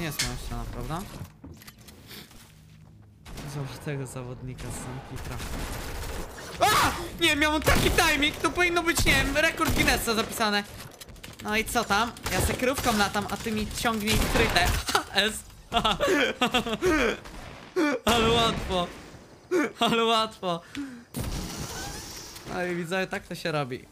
nie jest moja ściana, prawda? Zobacz tego zawodnika z Sankitra. A! Nie, miałem taki timing, to powinno być, nie wiem, rekord Guinnessa zapisane. No i co tam? Ja se krówką latam, a ty mi ciągnij krytę. S. Ale łatwo. Ale łatwo. No i widzę, tak to się robi.